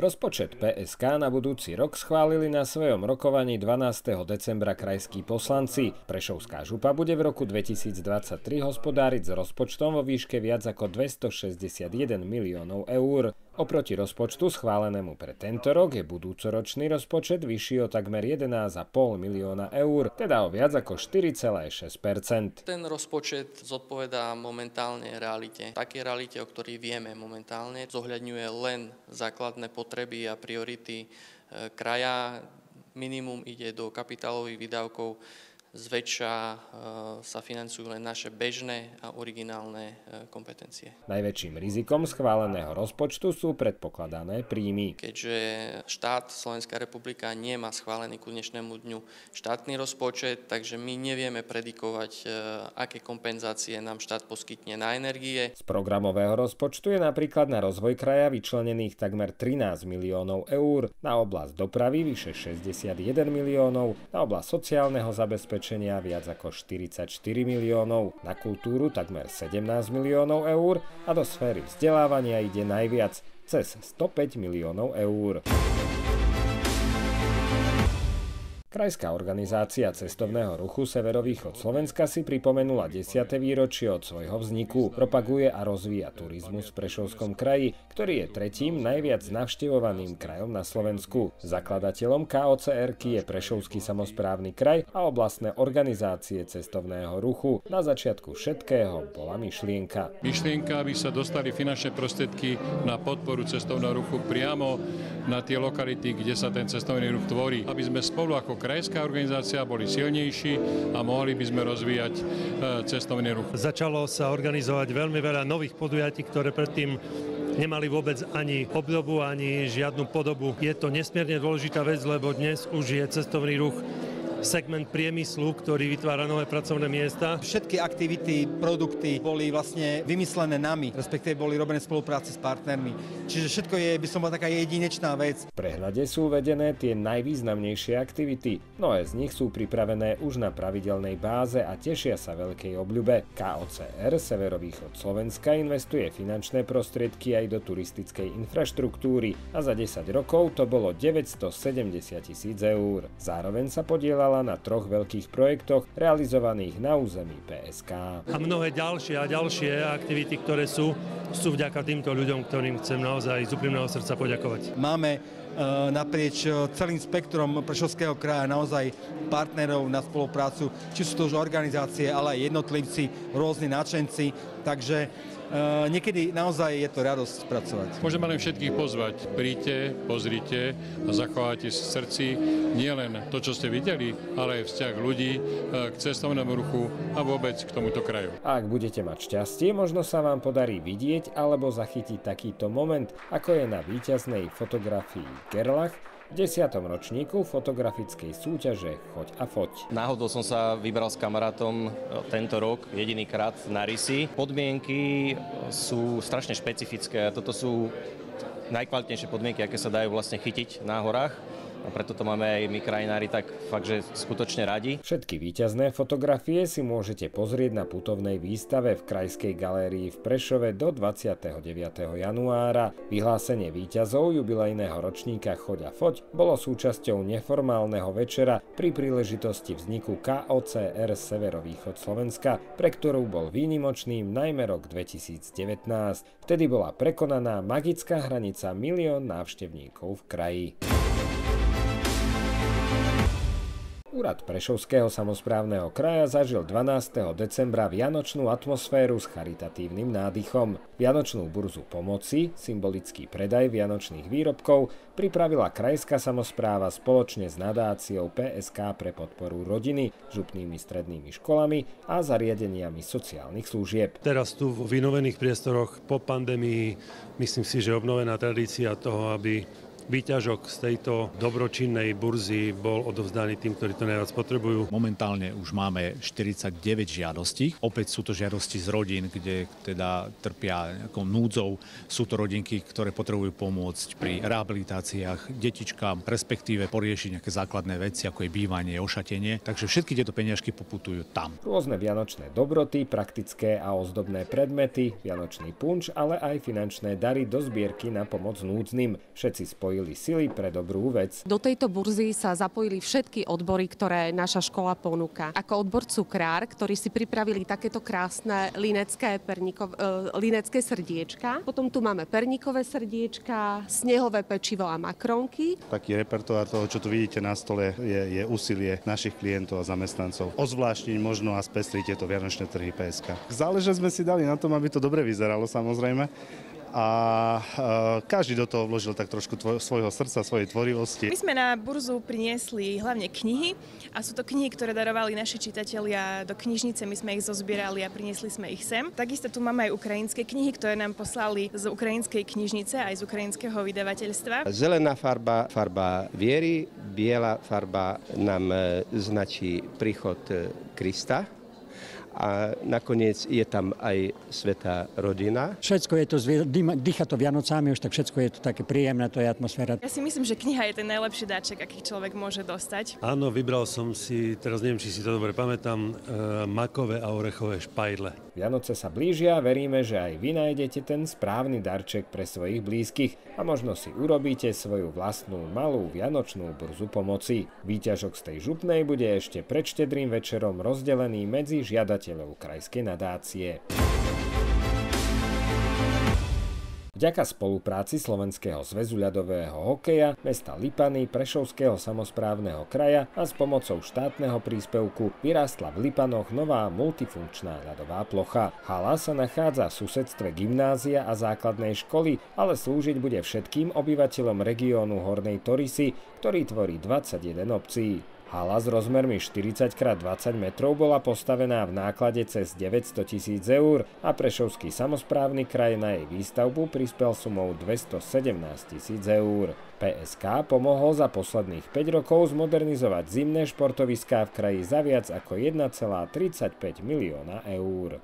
Rozpočet PSK na budúci rok schválili na svojom rokovaní 12. decembra krajskí poslanci. Prešovská župa bude v roku 2023 hospodáriť s rozpočtom vo výške viac ako 261 miliónov eur. Oproti rozpočtu schválenému pre tento rok je budúcoročný rozpočet vyšší o takmer 11,5 milióna eur, teda o viac ako 4,6% Ten rozpočet zodpovedá momentálne realite. Také realite, o ktorých vieme momentálne, zohľadňuje len základné potreby a priority e, kraja. Minimum ide do kapitálových výdavkov zväčša e, sa financujú len naše bežné a originálne e, kompetencie. Najväčším rizikom schváleného rozpočtu sú predpokladané príjmy. Keďže štát Slovenská republika nemá schválený ku dnešnému dňu štátny rozpočet, takže my nevieme predikovať, e, aké kompenzácie nám štát poskytne na energie. Z programového rozpočtu je napríklad na rozvoj kraja vyčlenených takmer 13 miliónov eur, na oblasť dopravy vyše 61 miliónov, na oblasť sociálneho zabezpečenia zabezpečenia viac ako 44 miliónov, na kultúru takmer 17 miliónov eur a do sféry vzdelávania ide najviac cez 105 miliónov eur. Krajská organizácia cestovného ruchu Severovýchod Slovenska si pripomenula 10. výročie od svojho vzniku. Propaguje a rozvíja turizmus v Prešovskom kraji, ktorý je tretím najviac navštevovaným krajom na Slovensku. Zakladateľom KOCR je Prešovský samozprávny kraj a oblastné organizácie cestovného ruchu. Na začiatku všetkého bola myšlienka. Myšlienka, aby sa dostali finančné prostriedky na podporu cestovného ruchu priamo na tie lokality, kde sa ten cestovný ruch tvorí. Aby sme spolu ako krajská organizácia boli silnejší a mohli by sme rozvíjať e, cestovný ruch. Začalo sa organizovať veľmi veľa nových podujatí, ktoré predtým nemali vôbec ani obdobu, ani žiadnu podobu. Je to nesmierne dôležitá vec, lebo dnes už je cestovný ruch segment priemyslu, ktorý vytvára nové pracovné miesta. Všetky aktivity, produkty boli vlastne vymyslené nami, respektíve boli robené v spolupráci s partnermi. Čiže všetko je, by som bola taká jedinečná vec. V prehľade sú uvedené tie najvýznamnejšie aktivity. Mnohé z nich sú pripravené už na pravidelnej báze a tešia sa veľkej obľube. KOCR Severovýchod Slovenska investuje finančné prostriedky aj do turistickej infraštruktúry a za 10 rokov to bolo 970 tisíc eur. Zároveň sa podielala podielala na troch veľkých projektoch realizovaných na území PSK. A mnohé ďalšie a ďalšie aktivity, ktoré sú, sú vďaka týmto ľuďom, ktorým chcem naozaj z úprimného srdca poďakovať. Máme e, naprieč e, celým spektrom Prešovského kraja naozaj partnerov na spoluprácu, či sú to už organizácie, ale aj jednotlivci, rôzni nadšenci. Takže niekedy naozaj je to radosť pracovať. Môžeme len všetkých pozvať. Príďte, pozrite a zachovajte v srdci nielen to, čo ste videli, ale aj vzťah ľudí eh, k cestovnému ruchu a vôbec k tomuto kraju. A ak budete mať šťastie, možno sa vám podarí vidieť alebo zachytiť takýto moment, ako je na víťaznej fotografii Gerlach, v 10. ročníku fotografickej súťaže Choď a foť. Náhodou som sa vybral s kamarátom e, tento rok jedinýkrát na rysy. Podmienky sú strašne špecifické. Toto sú najkvalitnejšie podmienky, aké sa dajú vlastne chytiť na horách a preto to máme aj my krajinári tak fakt, že skutočne radi. Všetky výťazné fotografie si môžete pozrieť na putovnej výstave v Krajskej galérii v Prešove do 29. januára. Vyhlásenie výťazov jubilejného ročníka Choď a foť bolo súčasťou neformálneho večera pri príležitosti vzniku KOCR Severovýchod Slovenska, pre ktorú bol výnimočným najmä rok 2019. Vtedy bola prekonaná magická hranica milión návštevníkov v kraji. Úrad Prešovského samozprávneho kraja zažil 12. decembra vianočnú atmosféru s charitatívnym nádychom. Vianočnú burzu pomoci, symbolický predaj vianočných výrobkov, pripravila krajská samozpráva spoločne s nadáciou PSK pre podporu rodiny, župnými strednými školami a zariadeniami sociálnych služieb. Teraz tu v vynovených priestoroch po pandémii myslím si, že obnovená tradícia toho, aby výťažok z tejto dobročinnej burzy bol odovzdaný tým, ktorí to najviac potrebujú. Momentálne už máme 49 žiadostí. Opäť sú to žiadosti z rodín, kde teda trpia nejakou núdzou. Sú to rodinky, ktoré potrebujú pomôcť pri rehabilitáciách detičkám, respektíve poriešiť nejaké základné veci, ako je bývanie, ošatenie. Takže všetky tieto peniažky poputujú tam. Rôzne vianočné dobroty, praktické a ozdobné predmety, vianočný punč, ale aj finančné dary do zbierky na pomoc núdznym. Všetci spojili sily pre dobrú vec. Do tejto burzy sa zapojili všetky odbory, ktoré naša škola ponúka. Ako odbor cukrár, ktorí si pripravili takéto krásne linecké, perníkov, e, linecké srdiečka. Potom tu máme perníkové srdiečka, snehové pečivo a makronky. Taký repertoár toho, čo tu vidíte na stole, je, je úsilie našich klientov a zamestnancov. Ozvláštniť možno a spestriť tieto vianočné trhy PSK. Záleže sme si dali na tom, aby to dobre vyzeralo samozrejme a e, každý do toho vložil tak trošku tvoj, svojho srdca, svojej tvorivosti. My sme na burzu priniesli hlavne knihy a sú to knihy, ktoré darovali naši čitatelia do knižnice, my sme ich zozbierali a priniesli sme ich sem. Takisto tu máme aj ukrajinské knihy, ktoré nám poslali z ukrajinskej knižnice aj z ukrajinského vydavateľstva. Zelená farba, farba viery, biela farba nám e, značí príchod e, Krista a nakoniec je tam aj Svetá rodina. Všetko je to, dýcha to Vianocami už, tak všetko je to také príjemné, to je atmosféra. Ja si myslím, že kniha je ten najlepší dáček, aký človek môže dostať. Áno, vybral som si, teraz neviem, či si to dobre pamätám, e, makové a orechové špajdle. Vianoce sa blížia a veríme, že aj vy nájdete ten správny darček pre svojich blízkych a možno si urobíte svoju vlastnú malú vianočnú burzu pomoci. Výťažok z tej župnej bude ešte pred štedrým večerom rozdelený medzi žiadateľmi zakladateľov krajskej nadácie. Vďaka spolupráci Slovenského zväzu ľadového hokeja, mesta Lipany, Prešovského samozprávneho kraja a s pomocou štátneho príspevku vyrástla v Lipanoch nová multifunkčná ľadová plocha. Hala sa nachádza v susedstve gymnázia a základnej školy, ale slúžiť bude všetkým obyvateľom regiónu Hornej Torisy, ktorý tvorí 21 obcí. Hala s rozmermi 40 x 20 metrov bola postavená v náklade cez 900 tisíc eur a Prešovský samozprávny kraj na jej výstavbu prispel sumou 217 tisíc eur. PSK pomohol za posledných 5 rokov zmodernizovať zimné športoviská v kraji za viac ako 1,35 milióna eur.